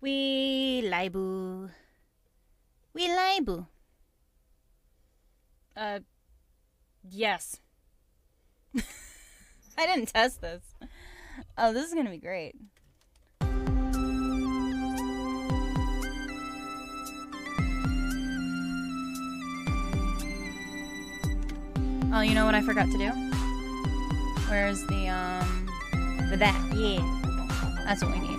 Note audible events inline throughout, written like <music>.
We Laibu. We Laibu. Uh, yes. <laughs> I didn't test this. Oh, this is gonna be great. Oh, you know what I forgot to do? Where's the, um, the that? Yeah. That's what we need.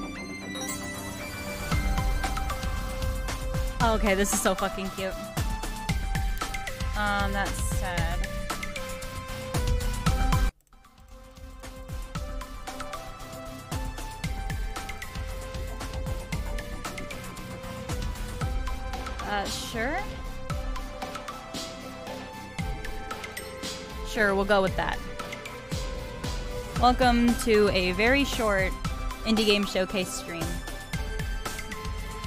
Okay, this is so fucking cute. Um, that's sad. Uh, sure? Sure, we'll go with that. Welcome to a very short indie game showcase stream.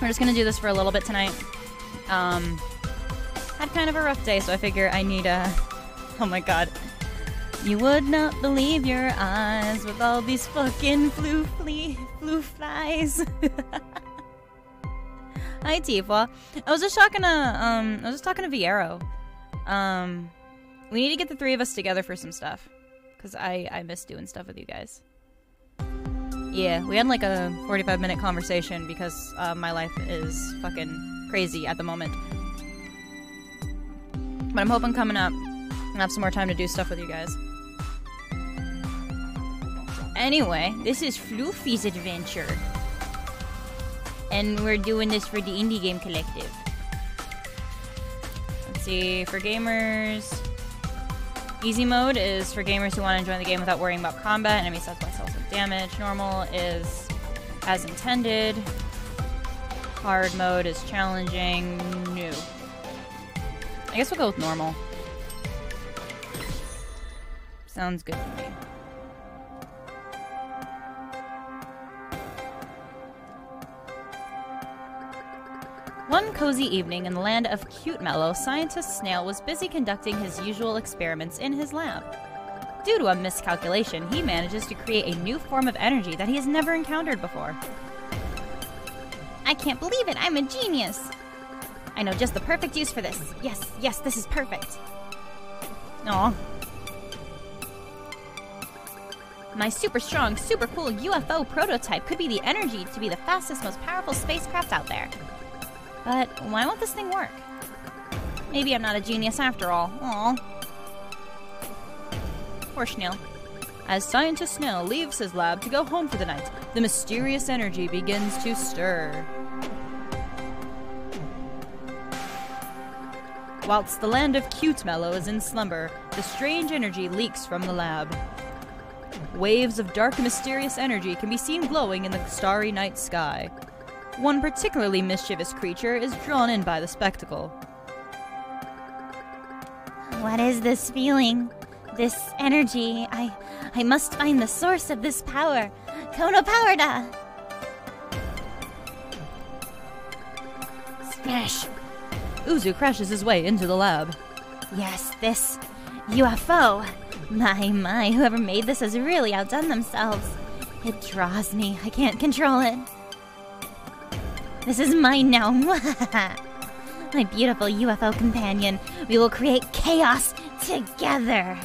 We're just gonna do this for a little bit tonight. Um, had kind of a rough day, so I figure I need a. Oh my god. You would not believe your eyes with all these fucking flu flea flu flies. <laughs> Hi Tifa. I was just talking to um I was just talking to Viero. Um we need to get the three of us together for some stuff. Cause I, I miss doing stuff with you guys. Yeah, we had like a 45 minute conversation because uh, my life is fucking crazy at the moment. But I'm hoping coming up, I'll have some more time to do stuff with you guys. Anyway, this is Flewfie's adventure. And we're doing this for the Indie Game Collective. Let's see, for gamers. Easy mode is for gamers who want to enjoy the game without worrying about combat. By south with damage. Normal is as intended. Hard mode is challenging. New. I guess we'll go with normal. Sounds good to me. One cozy evening in the land of Cute Mellow, scientist Snail was busy conducting his usual experiments in his lab. Due to a miscalculation, he manages to create a new form of energy that he has never encountered before. I can't believe it! I'm a genius! I know just the perfect use for this. Yes, yes, this is perfect. Aw. My super strong, super cool UFO prototype could be the energy to be the fastest, most powerful spacecraft out there. But why won't this thing work? Maybe I'm not a genius after all. Aw. As scientist Snail leaves his lab to go home for the night, the mysterious energy begins to stir. Whilst the land of Cute Mellow is in slumber, the strange energy leaks from the lab. Waves of dark mysterious energy can be seen glowing in the starry night sky. One particularly mischievous creature is drawn in by the spectacle. What is this feeling? This energy? I I must find the source of this power. Kono Powerda! Smash! Uzu crashes his way into the lab. Yes, this UFO. My, my, whoever made this has really outdone themselves. It draws me. I can't control it. This is mine now. <laughs> My beautiful UFO companion. We will create chaos together.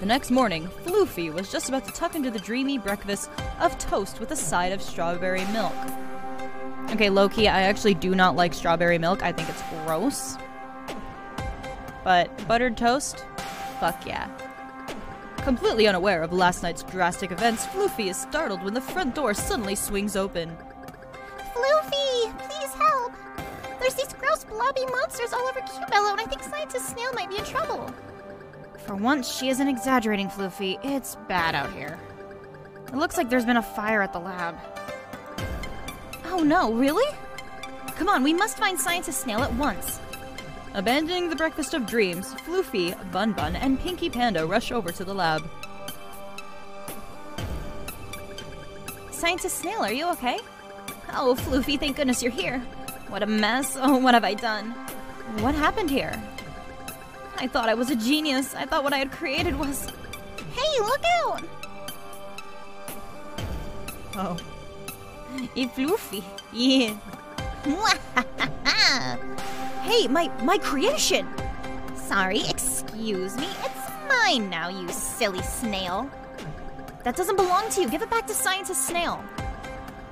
The next morning, Flewfie was just about to tuck into the dreamy breakfast of toast with a side of strawberry milk. Okay, Loki, I actually do not like strawberry milk. I think it's gross. But buttered toast? Fuck yeah. Completely unaware of last night's drastic events, Flewfie is startled when the front door suddenly swings open. Blobby monsters all over Cubello, and I think Scientist Snail might be in trouble. For once, she isn't exaggerating, Flewfie. It's bad out here. It looks like there's been a fire at the lab. Oh no, really? Come on, we must find Scientist Snail at once. Abandoning the breakfast of dreams, Flewfie, Bun Bun, and Pinky Panda rush over to the lab. Scientist Snail, are you okay? Oh, Flewfie, thank goodness you're here. What a mess. Oh, <laughs> what have I done? What happened here? I thought I was a genius. I thought what I had created was. Hey, look out! Oh. <laughs> Hey, Flewfie. Yeah. <laughs> hey, my my creation. Sorry, excuse me. It's mine now, you silly snail. That doesn't belong to you. Give it back to Scientist Snail.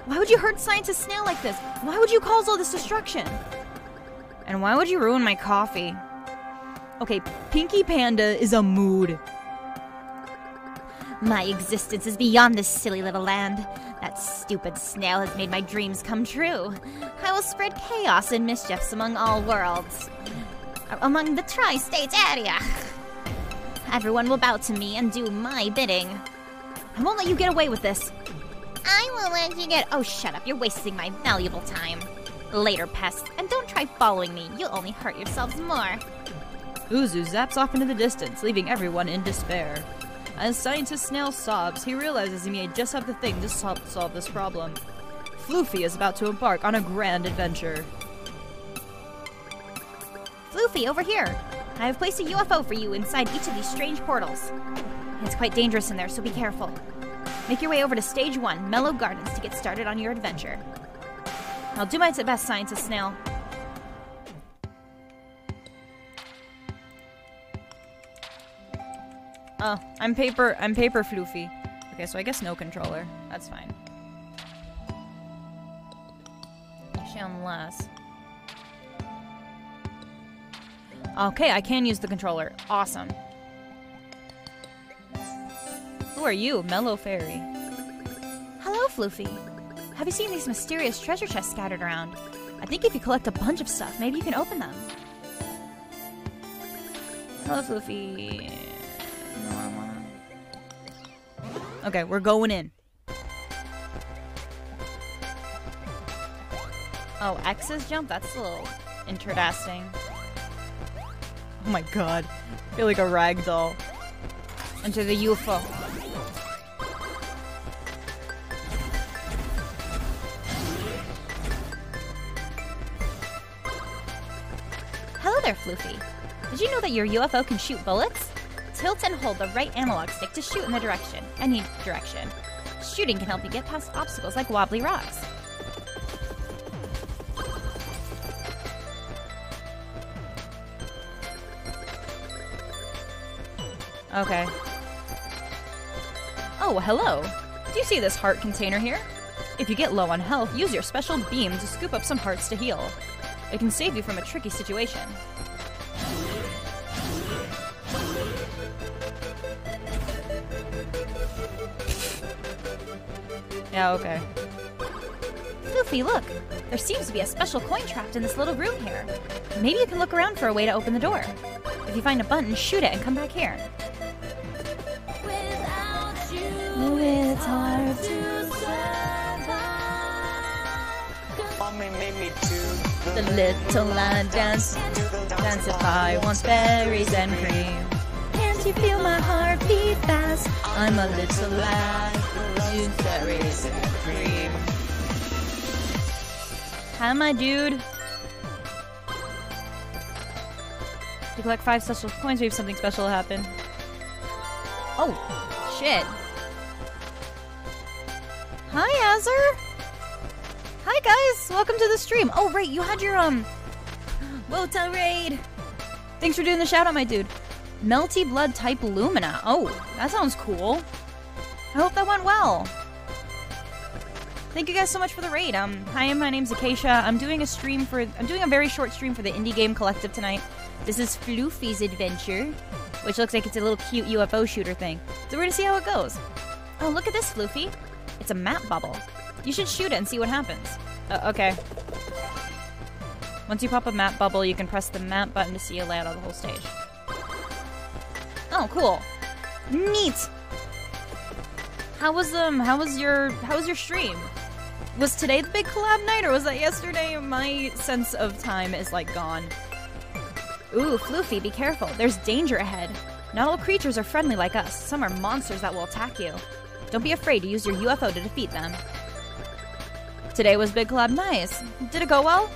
Why would you hurt Scientist Snail like this? Why would you cause all this destruction? And why would you ruin my coffee? Okay, Pinky Panda is a mood. My existence is beyond this silly little land. That stupid snail has made my dreams come true. I will spread chaos and mischiefs among all worlds. Uh, among the tri states area. Everyone will bow to me and do my bidding. I won't let you get away with this. I will let you get. Oh, shut up. You're wasting my valuable time. Later, pests, and don't try following me. You'll only hurt yourselves more. Uzu zaps off into the distance, leaving everyone in despair. As Scientist Snail sobs, he realizes he may just have the thing to solve, solve this problem. Flewfie is about to embark on a grand adventure. Flewfie, over here! I have placed a UFO for you inside each of these strange portals. It's quite dangerous in there, so be careful. Make your way over to Stage 1, Mellow Gardens, to get started on your adventure. I'll do my best, Scientist Snail. Oh, I'm paper. I'm paper flewfie. Okay, so I guess no controller. That's fine. Unless. Okay, I can use the controller. Awesome. Are you, Mellow Fairy? Hello, Flewfie. Have you seen these mysterious treasure chests scattered around? I think if you collect a bunch of stuff, maybe you can open them. Hello, Flewfie. Okay, we're going in. Oh, X's jump? That's a little interesting. Oh my god. I feel like a rag doll. Enter the UFO. There, Flewfie. Did you know that your UFO can shoot bullets? Tilt and hold the right analog stick to shoot in the direction, any direction. Shooting can help you get past obstacles like wobbly rocks. Okay. Oh, hello. Do you see this heart container here? If you get low on health, use your special beam to scoop up some hearts to heal. It can save you from a tricky situation. Yeah, okay. Flewfie, look! There seems to be a special coin trapped in this little room here. Maybe you can look around for a way to open the door. If you find a button, shoot it and come back here. It's hard to Mommy made me do The little lion dance, dance if I want berries and cream. Can't you feel my heart beat fast? I'm a little lad, use berries and cream. Hi, my dude. You collect five special coins, maybe something special happen. Oh, shit. Hi, Azur. Hi, guys. Welcome to the stream. Oh, right, you had your, um, <gasps> Wota raid. Thanks for doing the shout out, my dude. Melty Blood type Lumina. Oh, that sounds cool. I hope that went well. Thank you guys so much for the raid. Um, hi, my name's Acacia. I'm doing a stream for, I'm doing a very short stream for the Indie Game Collective tonight. This is Flewfie's adventure, which looks like it's a little cute UFO shooter thing. So we're gonna see how it goes. Oh, look at this, Flewfie. It's a map bubble. You should shoot it and see what happens. Uh, okay. Once you pop a map bubble, you can press the map button to see a layout of the whole stage. Oh, cool. Neat. How was um how was your how was your stream? Was today the big collab night or was that yesterday? My sense of time is like gone. Ooh, Flewfie, be careful. There's danger ahead. Not all creatures are friendly like us. Some are monsters that will attack you. Don't be afraid to use your UFO to defeat them. Today was Big Collab nice. Did it go well?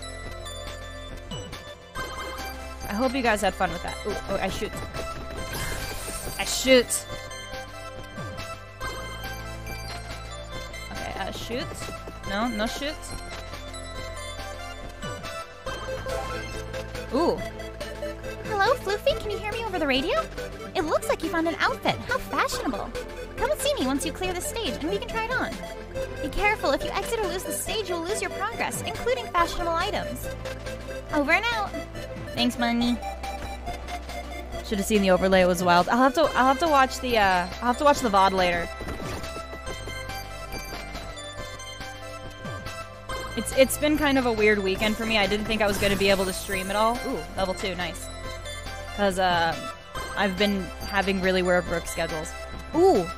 I hope you guys had fun with that. Ooh, oh, I shoot. I shoot. Shoot? No, no shoot? Ooh, Hello, Flewfie. Can you hear me over the radio? It looks like you found an outfit. How fashionable. Come and see me once you clear the stage, and we can try it on. Be careful. If you exit or lose the stage, you'll lose your progress, including fashionable items. Over and out. Thanks, money. should have seen the overlay. It was wild. I'll have to. I'll have to watch the. Uh, I'll have to watch the VOD later. It's it's been kind of a weird weekend for me. I didn't think I was going to be able to stream at all. Ooh, level two, nice. Cause uh, I've been having really weird work schedules. Ooh,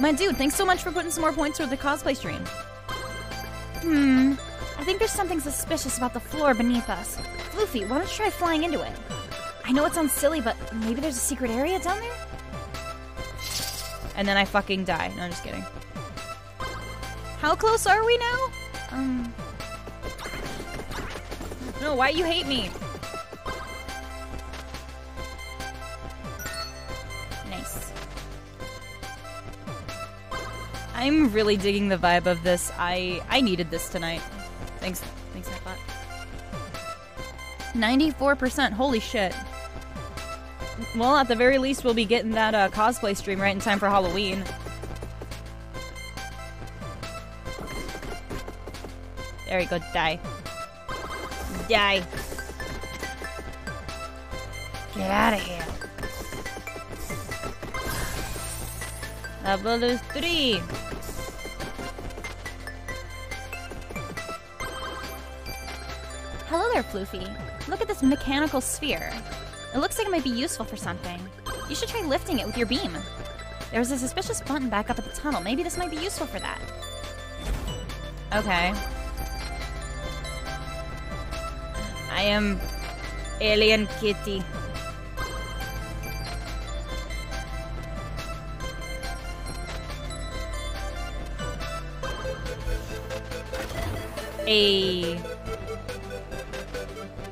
my dude, thanks so much for putting some more points toward the cosplay stream. Hmm. I think there's something suspicious about the floor beneath us. Flewfie, why don't you try flying into it? I know it sounds silly, but maybe there's a secret area down there? And then I fucking die. No, I'm just kidding. How close are we now? Um. No, why you hate me? Nice. I'm really digging the vibe of this. I I needed this tonight. Thanks, thanks. Ninety-four percent. Holy shit. Well, at the very least, we'll be getting that uh, cosplay stream right in time for Halloween. There you go. Die. Die. Get out of here. Level is three. Hello there, Flewfie. Look at this mechanical sphere. It looks like it might be useful for something. You should try lifting it with your beam. There's a suspicious button back up at the tunnel. Maybe this might be useful for that. Okay. I am Alien Kitty. A.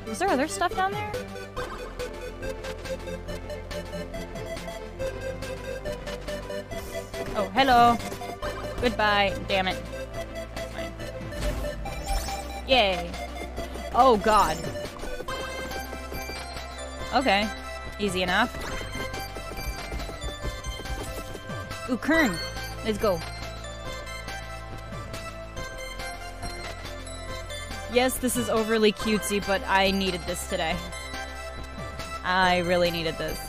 Was there other stuff down there? Oh, hello. Goodbye. Damn it. Yay. Oh, God. Okay. Easy enough. Ooh, Kern. Let's go. Yes, this is overly cutesy, but I needed this today. I really needed this.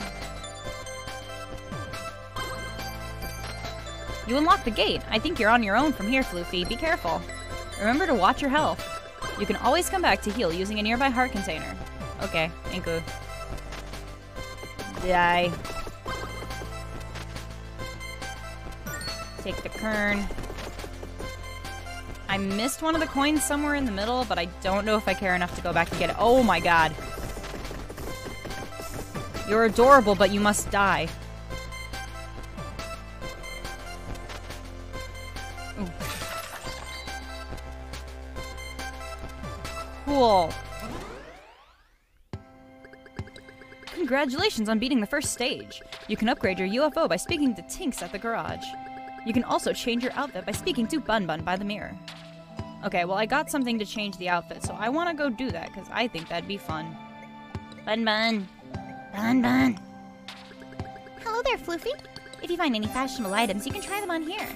You unlock the gate. I think you're on your own from here, Flewfie. Be careful. Remember to watch your health. You can always come back to heal using a nearby heart container. Okay, thank you. Die. Take the kern. I missed one of the coins somewhere in the middle, but I don't know if I care enough to go back and get it. Oh my god. You're adorable, but you must die. Ooh. Cool. Congratulations on beating the first stage. You can upgrade your UFO by speaking to Tinks at the garage. You can also change your outfit by speaking to Bun Bun by the mirror. Okay, well, I got something to change the outfit, so I want to go do that because I think that'd be fun. Bun Bun. Bun Bun. Hello there, Flewfie. If you find any fashionable items, you can try them on here.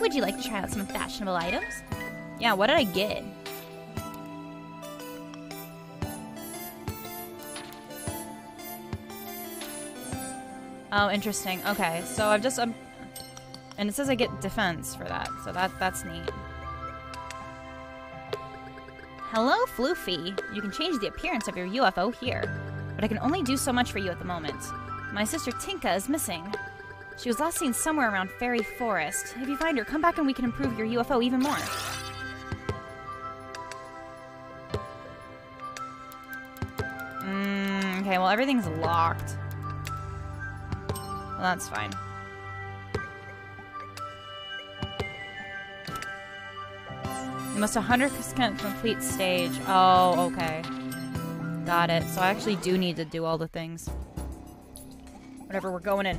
Would you like to try out some fashionable items? Yeah, what did I get? Oh, interesting. Okay, so I've just um, and it says I get defense for that, so that that's neat. Hello, Flewfie. You can change the appearance of your UFO here, but I can only do so much for you at the moment. My sister Tinka is missing. She was last seen somewhere around Fairy Forest. If you find her, come back and we can improve your UFO even more. Mm, okay, well everything's locked. That's fine. You must 100% complete stage. Oh, okay. Got it. So I actually do need to do all the things. Whatever, we're going in.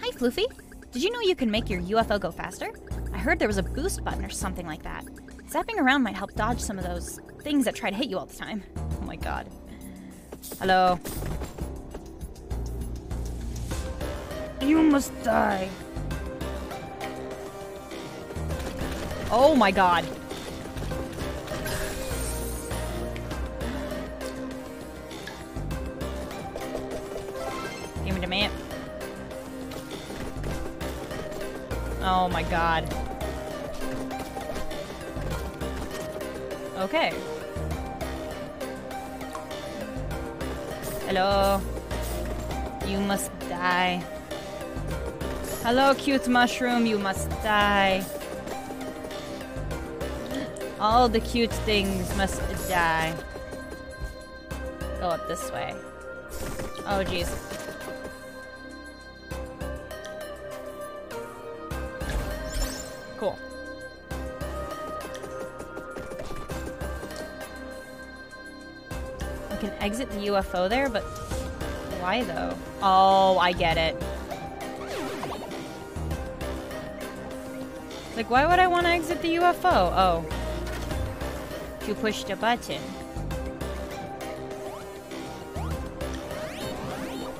Hi, Flewfie. Did you know you can make your UFO go faster? I heard there was a boost button or something like that. Zapping around might help dodge some of those things that try to hit you all the time. Oh my god. Hello. You must die. Oh my god. Give me the map. Oh my god. Okay. Hello. You must die. Hello, cute mushroom. You must die. All the cute things must die. Go up this way. Oh, jeez. Cool. I can exit the UFO there, but why though? Oh, I get it. Like, why would I want to exit the UFO? Oh. You pushed a button.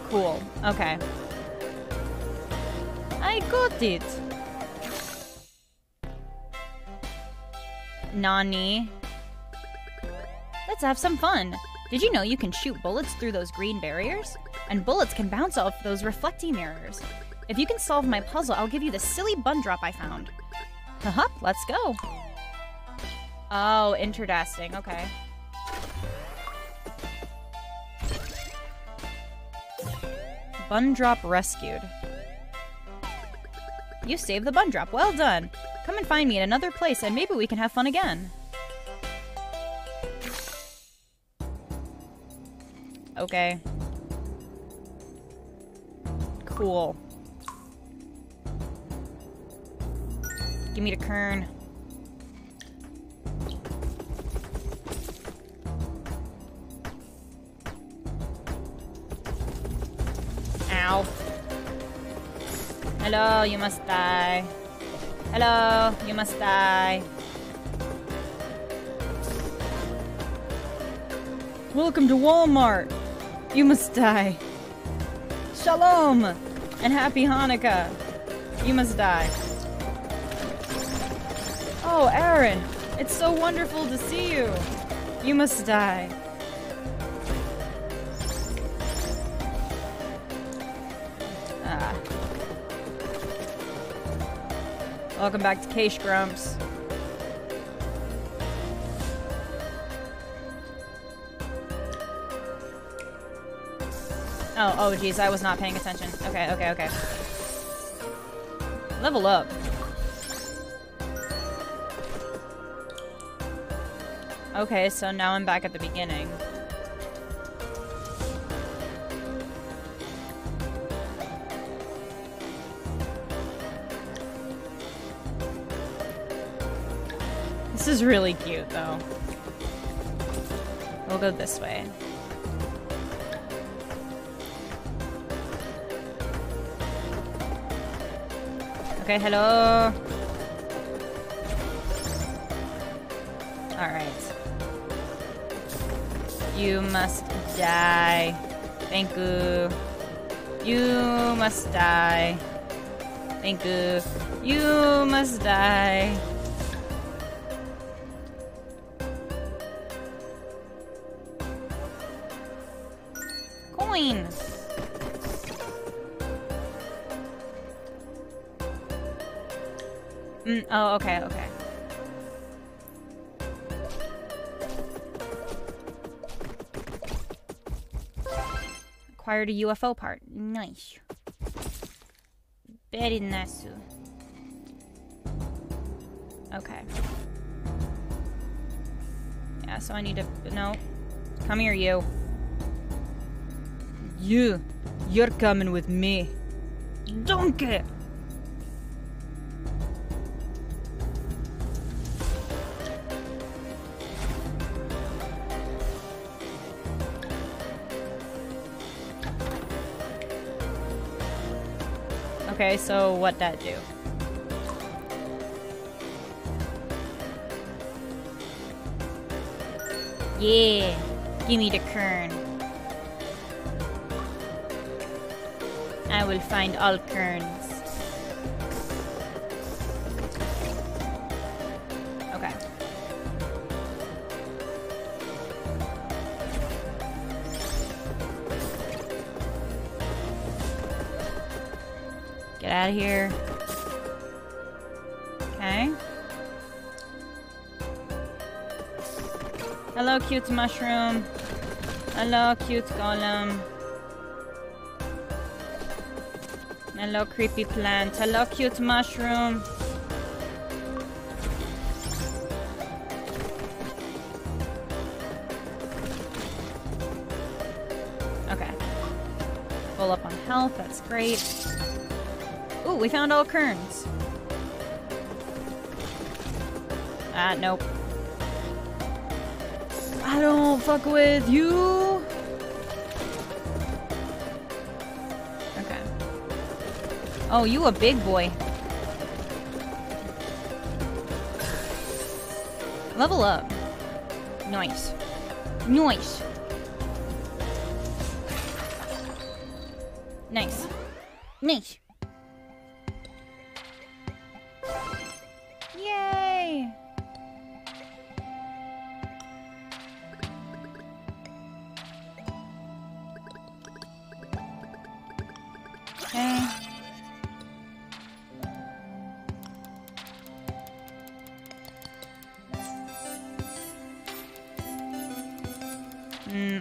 Cool. Okay. I got it. Nani. Let's have some fun. Did you know you can shoot bullets through those green barriers? And bullets can bounce off those reflecting mirrors. If you can solve my puzzle, I'll give you the silly bun drop I found. Haha, let's go. Oh, interesting. Okay. Bun drop rescued. You saved the bun drop. Well done. Come and find me in another place and maybe we can have fun again. Okay. Cool. Give me the kern. Ow. Hello, you must die. Hello, you must die. Welcome to Walmart. You must die. Shalom and happy Hanukkah. You must die. Oh, Aaron, it's so wonderful to see you. You must die. Ah. Welcome back to Cache Grumps. Oh, oh, geez, I was not paying attention. Okay, okay, okay. Level up. Okay, so now I'm back at the beginning. This is really cute, though. We'll go this way. Okay, hello. Alright. You must die. Thank you. You must die. Thank you. You must die. Coin. Mm, oh, okay, okay. Acquired a UFO part. Nice. Very nice. Okay. Yeah, so I need to... No. Come here, you. You. You're coming with me. Donkey! So what that do? Yeah, give me the kern. I will find all kerns. Out of here. Okay. Hello, cute mushroom. Hello, cute golem. Hello, creepy plant. Hello, cute mushroom. Okay. Full up on health, that's great. We found all kerns. Ah, nope. I don't fuck with you. Okay. Oh, you a big boy. Level up. Nice. Nice.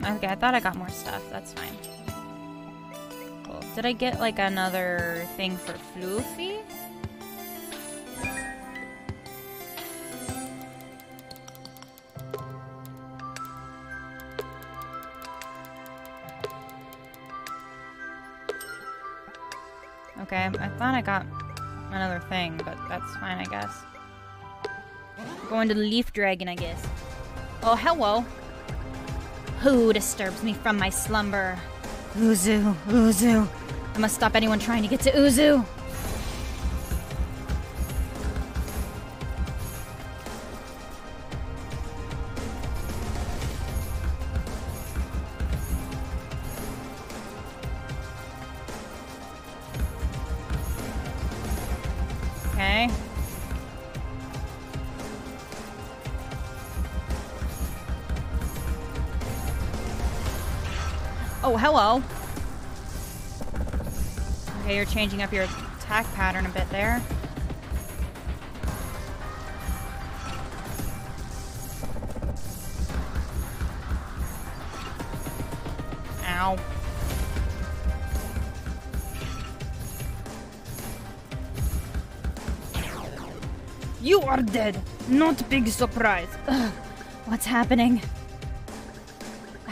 Okay, I thought I got more stuff. That's fine. Cool. Did I get like another thing for Flewfie? Okay, I thought I got another thing, but that's fine, I guess. Going to the Leaf Dragon, I guess. Oh, hello. Who disturbs me from my slumber? Uzu, Uzu. I must stop anyone trying to get to Uzu. Oh, hello. Okay, you're changing up your attack pattern a bit there. Ow. You are dead. Not big surprise. Ugh, what's happening?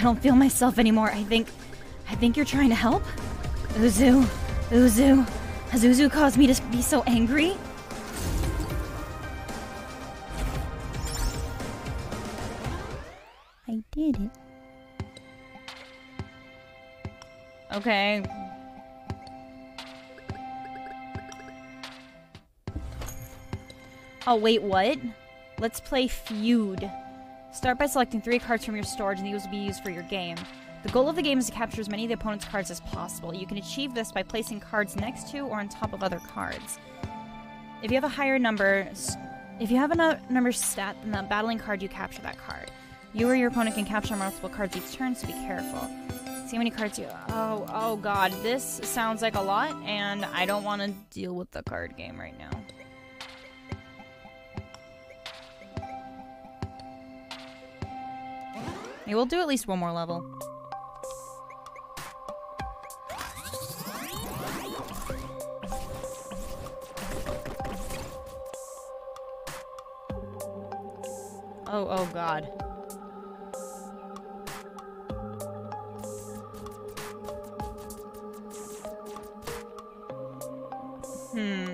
I don't feel myself anymore. I think. I think you're trying to help? Uzu. Uzu. Has Uzu caused me to be so angry? I did it. Okay. Oh, wait, what? Let's play Feud. Start by selecting three cards from your storage, and these will be used for your game. The goal of the game is to capture as many of the opponent's cards as possible. You can achieve this by placing cards next to or on top of other cards. If you have a higher number, if you have a number stat than the battling card, you capture that card. You or your opponent can capture multiple cards each turn, so be careful. See how many cards you. Oh, oh god, this sounds like a lot, and I don't want to deal with the card game right now. Maybe we'll do at least one more level. Oh, oh god. Hmm.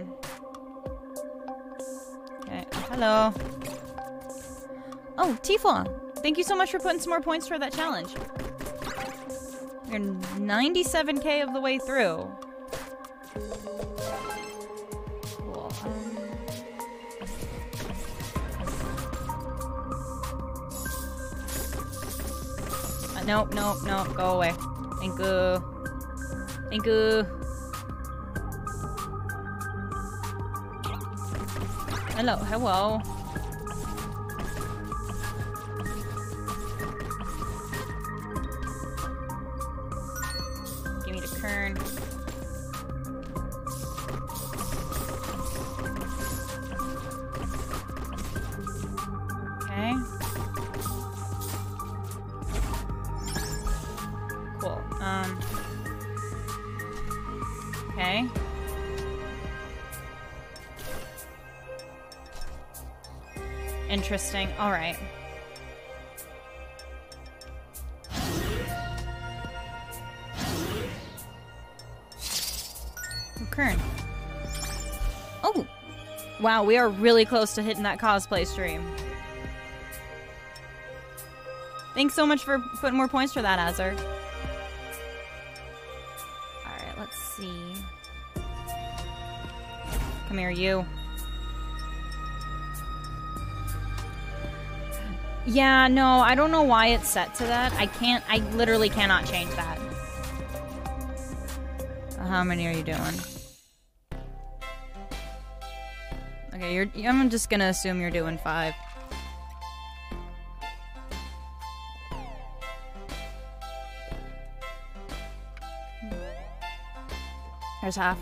Okay. Hello. Oh, Tifa! Thank you so much for putting some more points toward that challenge. You're 97k of the way through. Uh, nope, nope, nope. Go away. Thank you. Thank you. Hello, hello. Interesting. All right. Kern. Oh! Wow, we are really close to hitting that cosplay stream. Thanks so much for putting more points for that, Azur. You. Yeah, no, I don't know why it's set to that. I can't, I literally cannot change that. Uh, How many are you doing? Okay, you're, I'm just gonna assume you're doing five. There's half.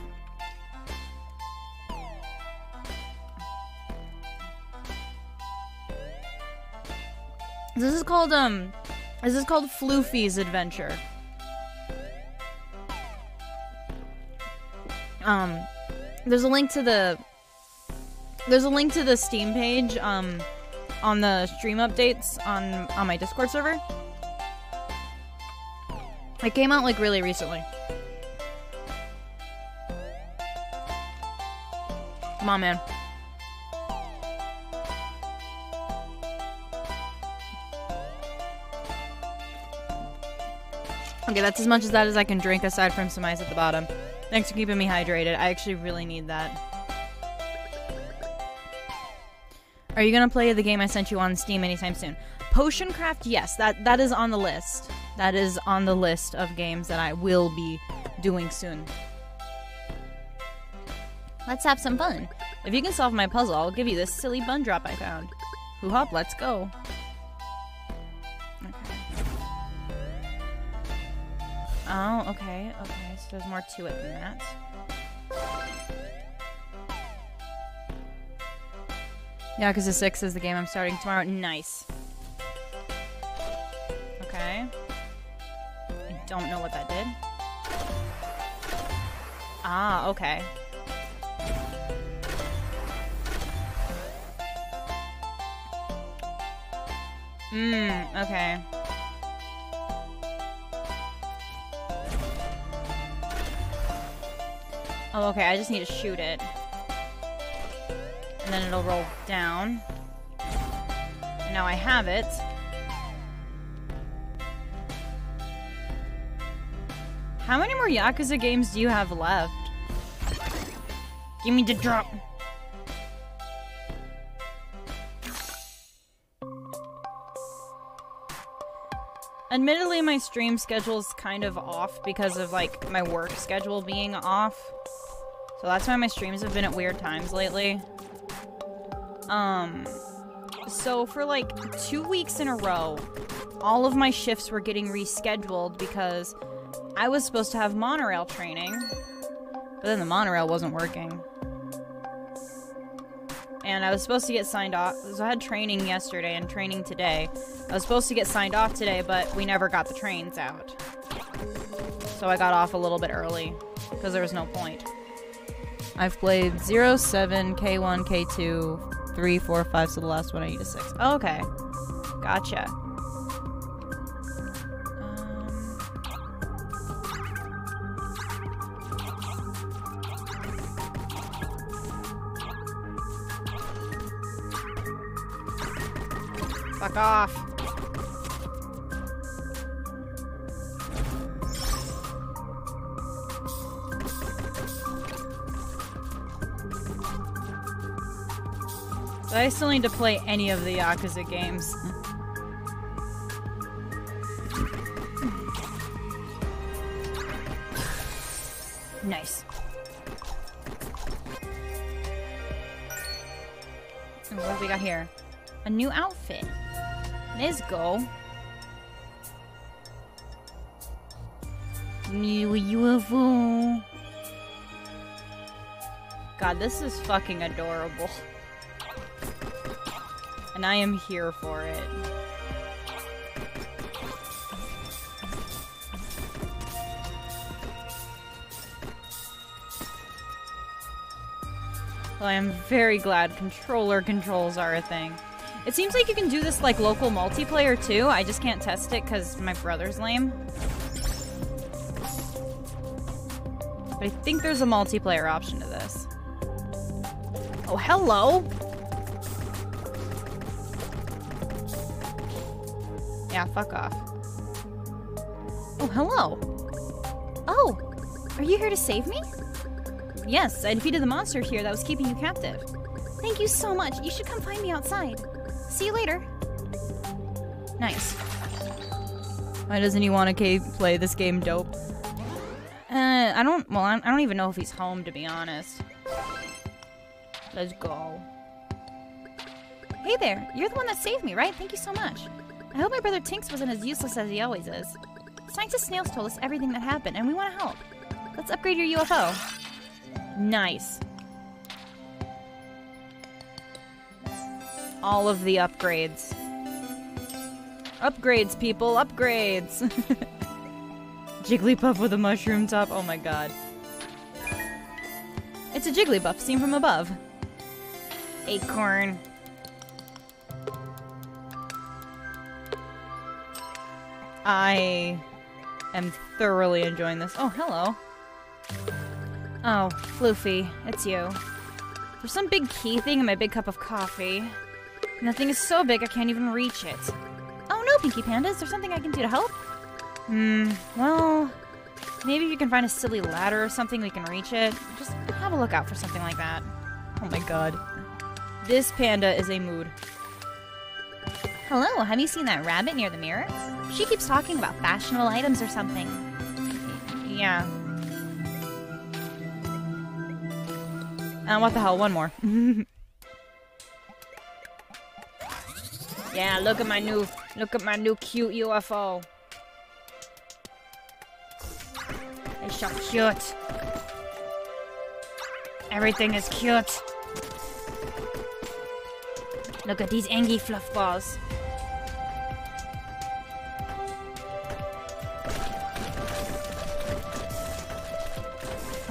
This is called um this is called Flewfie's Adventure. Um there's a link to the there's a link to the Steam page um on the stream updates on on my Discord server. It came out like really recently. Come on, man. Okay, that's as much as that as I can drink aside from some ice at the bottom. Thanks for keeping me hydrated. I actually really need that. Are you gonna play the game I sent you on Steam anytime soon? Potion Craft, yes, that that is on the list. That is on the list of games that I will be doing soon. Let's have some fun. If you can solve my puzzle, I'll give you this silly bun drop I found. Hoo hop, let's go. Oh, okay, okay. So there's more to it than that. Yeah, because the 6 is the game I'm starting tomorrow. Nice. Okay. I don't know what that did. Ah, okay. Mmm, okay. Oh, okay, I just need to shoot it. And then it'll roll down. And now I have it. How many more Yakuza games do you have left? Give me the drop. Admittedly, my stream schedule's kind of off because of like my work schedule being off. So that's why my streams have been at weird times lately. Um, so for like two weeks in a row, all of my shifts were getting rescheduled because I was supposed to have monorail training, but then the monorail wasn't working. And I was supposed to get signed off. So I had training yesterday and training today. I was supposed to get signed off today, but we never got the trains out. So I got off a little bit early because there was no point. I've played 0, 7, K1, K2, 3, 4, 5, so the last one I need a 6. Okay. Gotcha. Um, Fuck off. I still need to play any of the Yakuza games. nice. And what have we got here? A new outfit. Let's go. New UFO. God, this is fucking adorable. And I am here for it. Well, I am very glad controller controls are a thing. It seems like you can do this like local multiplayer too. I just can't test it because my brother's lame. But I think there's a multiplayer option to this. Oh, hello! Yeah, fuck off. Oh, hello! Oh, are you here to save me? Yes, I defeated the monster here that was keeping you captive. Thank you so much. You should come find me outside. See you later. Nice. Why doesn't he want to play this game dope? Uh, I don't, well, I don't even know if he's home, to be honest. Let's go. Hey there, you're the one that saved me, right? Thank you so much. I hope my brother Tinks wasn't as useless as he always is. Scientist Snails told us everything that happened, and we want to help. Let's upgrade your UFO. Nice. All of the upgrades. Upgrades, people, upgrades! <laughs> Jigglypuff with a mushroom top, oh my god. It's a Jigglypuff seen from above. Acorn. I am thoroughly enjoying this. Oh, hello. Oh, Flewfie, it's you. There's some big key thing in my big cup of coffee. And the thing is so big I can't even reach it. Oh no, Pinky Panda, is there something I can do to help? Hmm, well, maybe if you can find a silly ladder or something we can reach it. Just have a look out for something like that. Oh my god. This panda is a mood. Hello, have you seen that rabbit near the mirror? She keeps talking about fashionable items or something. Yeah. Uh, what the hell? One more. <laughs> yeah, look at my new, look at my new cute UFO. It's so cute. Everything is cute. Look at these Angie fluff balls.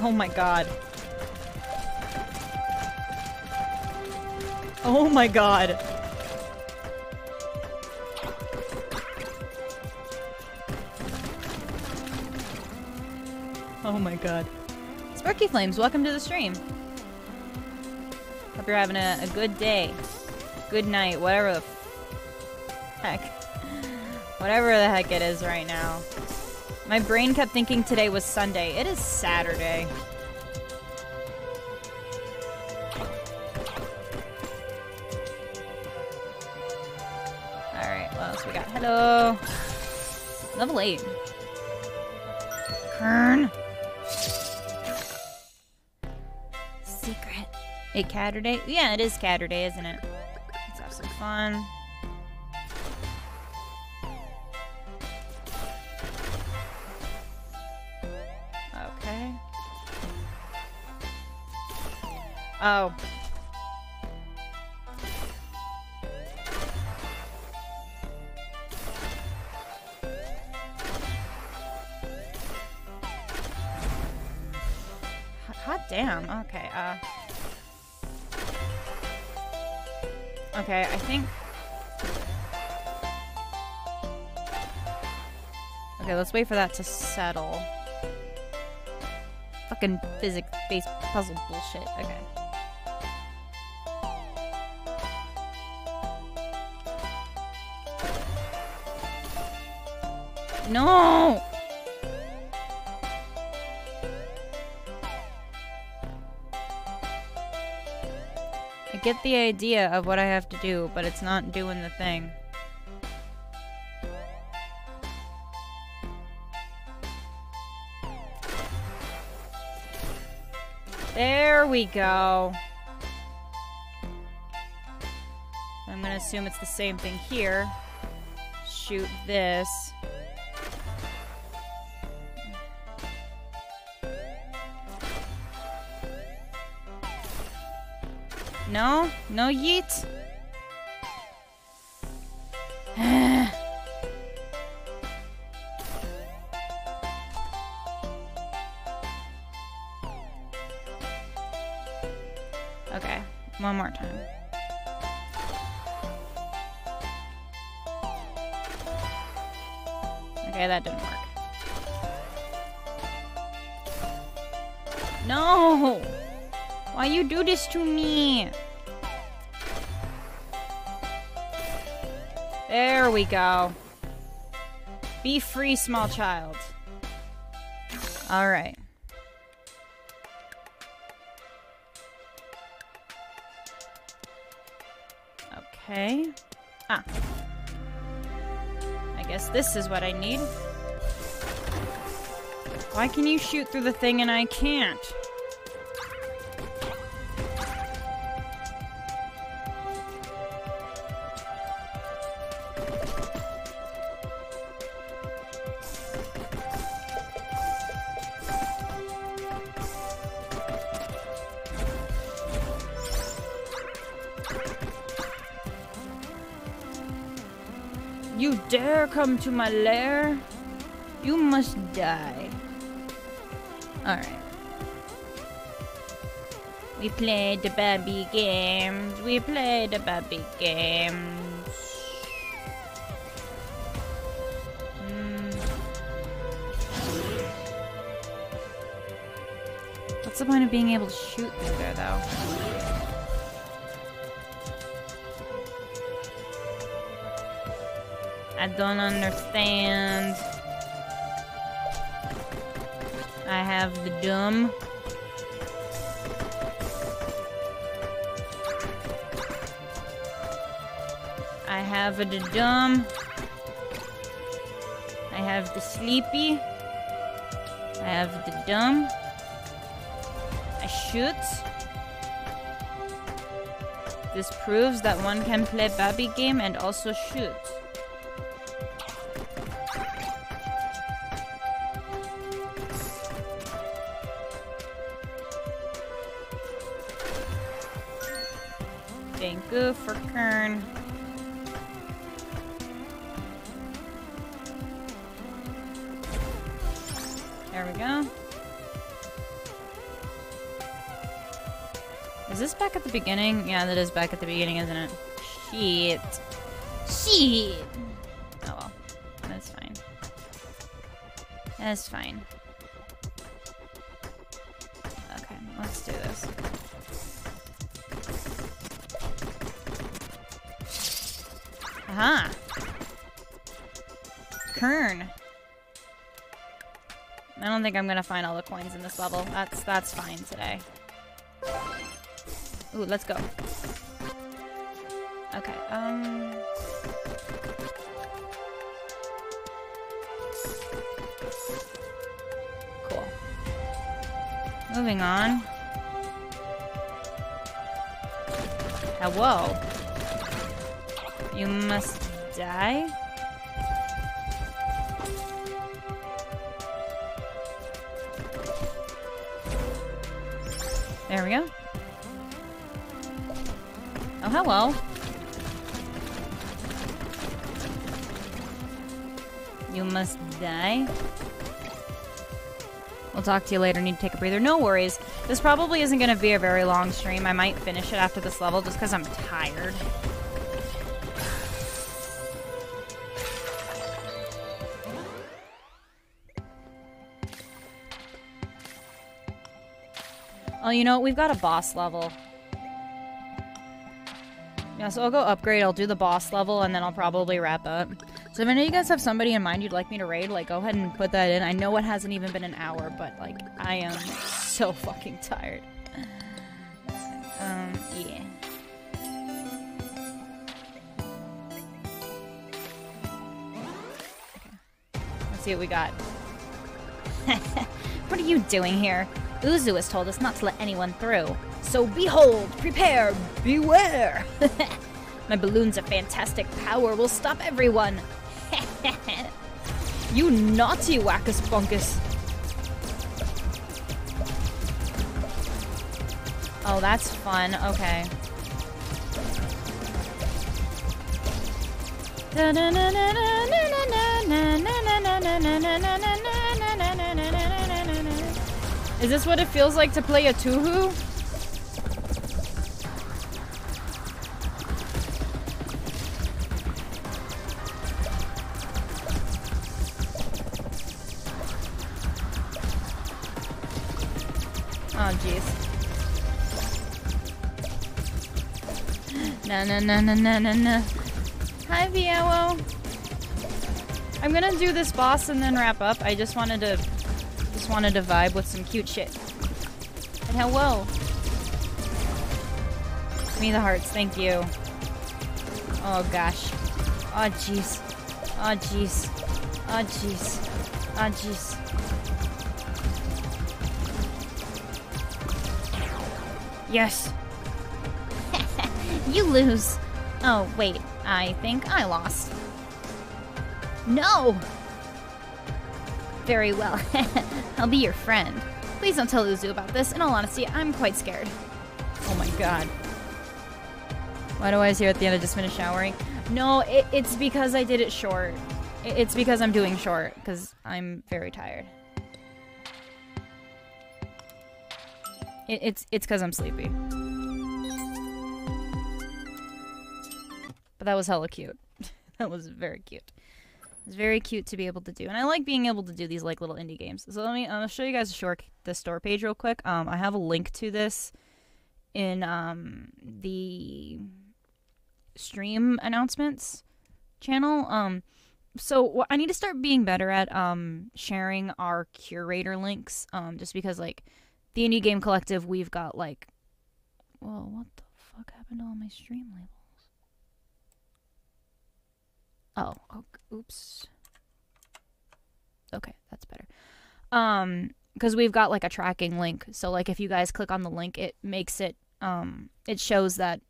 Oh my god. Oh my god. Oh my god. Sparky Flames, welcome to the stream. Hope you're having a, a good day. Good night, whatever the heck. <laughs> Whatever the heck it is right now. My brain kept thinking today was Sunday. It is Saturday. Alright, what else we got? Hello. Level 8. Kern. Secret. A Catterday? Yeah, it is Catterday, isn't it? Let's have some fun. Oh. Hot damn. Okay, uh. Okay, I think. Okay, let's wait for that to settle. Fucking physics based puzzle bullshit. Okay. No! I get the idea of what I have to do, but it's not doing the thing. There we go. I'm gonna assume it's the same thing here. Shoot this. No? No yeet? <sighs> okay, one more time. Okay, that didn't work. No! Why you do this to me? We go. Be free, small child. Alright. Okay. Ah. I guess this is what I need. Why can you shoot through the thing and I can't? Come to my lair? You must die. Alright. We played the baby games. We played the baby games. Hmm. What's the point of being able to shoot through there, though? I don't understand. I have the dumb. I have the dumb. I have the sleepy. I have the dumb. I shoot. This proves that one can play baby game and also shoot. For Kern. There we go. Is this back at the beginning? Yeah, that is back at the beginning, isn't it? Shit. Shit. Oh well. That's fine. That's fine. Think I'm gonna find all the coins in this level. That's that's fine today. Ooh, let's go. Okay, um... Cool. Moving on. Hello. You must die? There we go. Oh, hello. You must die. We'll talk to you later. Need to take a breather. No worries. This probably isn't going to be a very long stream. I might finish it after this level just because I'm tired. Oh, you know what? We've got a boss level. Yeah, so I'll go upgrade, I'll do the boss level, and then I'll probably wrap up. So if any of you guys have somebody in mind you'd like me to raid, like, go ahead and put that in. I know it hasn't even been an hour, but, like, I am <laughs> so fucking tired. Um, yeah. Okay. Let's see what we got. <laughs> what are you doing here? Uzu has told us not to let anyone through. So behold, prepare, beware! <laughs> My balloons of fantastic power will stop everyone. <laughs> You naughty wackus bunkus. Oh, that's fun. Okay. Is this what it feels like to play a Touhou? Oh, jeez. Na na na na na na na. Hi, Viewo. I'm gonna do this boss and then wrap up. I just wanted to, wanted to vibe with some cute shit. And hello. Give me the hearts, thank you. Oh gosh. Oh jeez. Oh jeez. Oh jeez. Oh jeez. Yes. <laughs> You lose. Oh, wait. I think I lost. No! Very well. <laughs> I'll be your friend. Please don't tell Uzu about this. In all honesty, I'm quite scared. Oh my god. Why do I always hear at the end I just finished showering? No, it, it's because I did it short. It- it's because I'm doing short, because I'm very tired. It, it's it's because I'm sleepy. But that was hella cute. <laughs> that was very cute. It's very cute to be able to do, and I like being able to do these like little indie games. So let me I'll show you guys a short the store page real quick. Um, I have a link to this in um the stream announcements channel. Um, so I need to start being better at um sharing our curator links. Um, just because like the indie game collective, we've got like, well, what the fuck happened to all my stream labels? Oh, oh oops. Okay, that's better. Um, because we've got like a tracking link. So like if you guys click on the link, it makes it um it shows that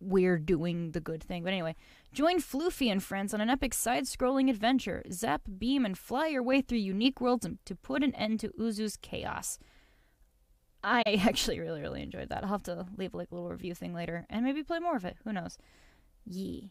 we're doing the good thing. But anyway, join Flewfie and friends on an epic side-scrolling adventure. Zap, beam, and fly your way through unique worlds to put an end to Uzu's chaos. I <laughs> actually really, really enjoyed that. I'll have to leave like a little review thing later and maybe play more of it. Who knows? Yee.